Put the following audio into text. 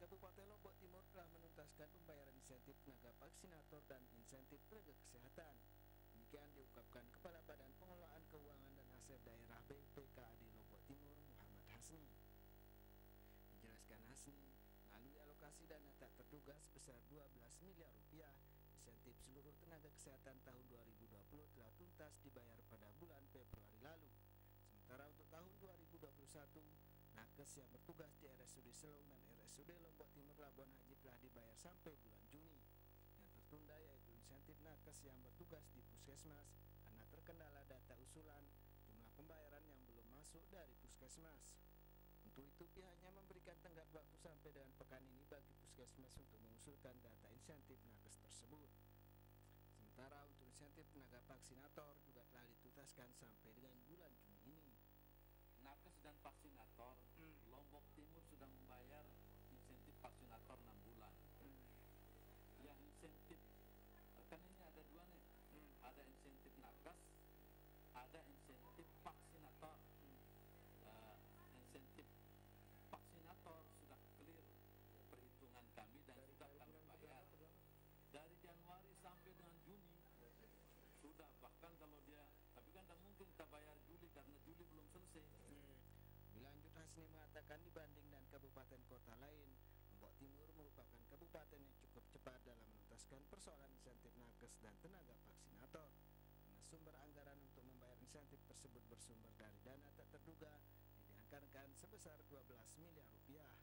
Kabupaten Lombok Timur telah menuntaskan pembayaran insentif tenaga vaksinator dan insentif tenaga kesehatan. Demikian diungkapkan Kepala Badan Pengelolaan Keuangan dan Aset Daerah BPKAD Lombok Timur Muhammad Hasni. Dijelaskan Hasni, melalui alokasi dana tak terduga sebesar 12 miliar rupiah, insentif seluruh tenaga kesehatan tahun 2020 telah tuntas dibayar pada bulan Februari lalu. Sementara untuk tahun 2021, nakes yang bertugas di RSUD Selong dan RSUD Lombok Timur Labuan Haji telah dibayar sampai bulan Juni. Yang tertunda yaitu insentif nakes yang bertugas di puskesmas karena terkendala data usulan jumlah pembayaran yang belum masuk dari puskesmas. Untuk itu pihaknya memberikan tenggat waktu sampai dengan pekan ini bagi puskesmas untuk mengusulkan data insentif nakes tersebut. Sementara untuk insentif tenaga vaksinator juga telah dituntaskan sampai dengan bulan Juni ini. nakes dan vaksinator Hasni mengatakan dibanding dan kabupaten kota lain, Lombok Timur merupakan kabupaten yang cukup cepat dalam menuntaskan persoalan insentif nakes dan tenaga vaksinator. Karena sumber anggaran untuk membayar insentif tersebut bersumber dari dana tak terduga yang dianggarkan sebesar 12 miliar rupiah.